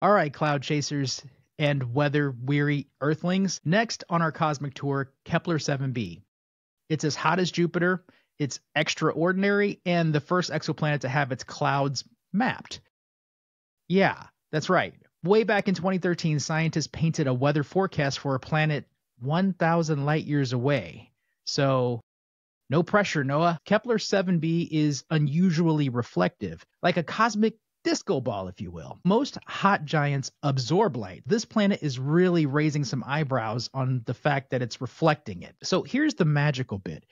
All right, cloud chasers and weather weary earthlings. Next on our cosmic tour, Kepler 7b. It's as hot as Jupiter, it's extraordinary, and the first exoplanet to have its clouds mapped. Yeah, that's right. Way back in 2013, scientists painted a weather forecast for a planet 1,000 light years away. So, no pressure, NOAA. Kepler 7b is unusually reflective, like a cosmic disco ball, if you will. Most hot giants absorb light. This planet is really raising some eyebrows on the fact that it's reflecting it. So here's the magical bit.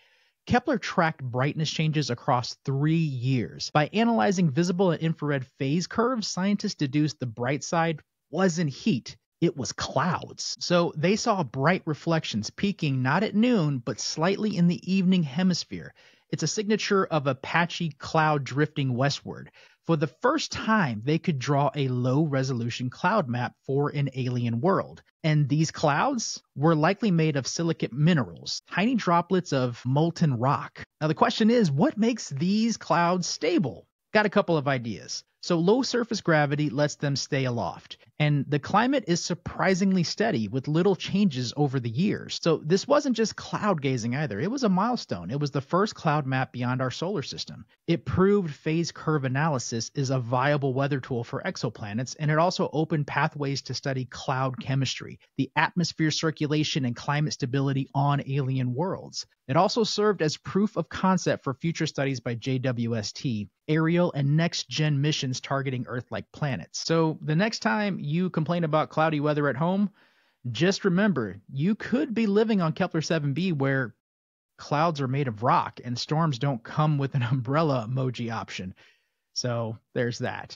Kepler tracked brightness changes across three years. By analyzing visible and infrared phase curves, scientists deduced the bright side wasn't heat, it was clouds. So they saw bright reflections peaking not at noon, but slightly in the evening hemisphere. It's a signature of a patchy cloud drifting westward. For the first time, they could draw a low resolution cloud map for an alien world. And these clouds were likely made of silicate minerals, tiny droplets of molten rock. Now, the question is what makes these clouds stable? Got a couple of ideas. So, low surface gravity lets them stay aloft and the climate is surprisingly steady with little changes over the years. So this wasn't just cloud gazing either. It was a milestone. It was the first cloud map beyond our solar system. It proved phase curve analysis is a viable weather tool for exoplanets, and it also opened pathways to study cloud chemistry, the atmosphere circulation and climate stability on alien worlds. It also served as proof of concept for future studies by JWST, Ariel and next gen missions targeting Earth like planets. So the next time you complain about cloudy weather at home, just remember you could be living on Kepler 7b where clouds are made of rock and storms don't come with an umbrella emoji option. So there's that.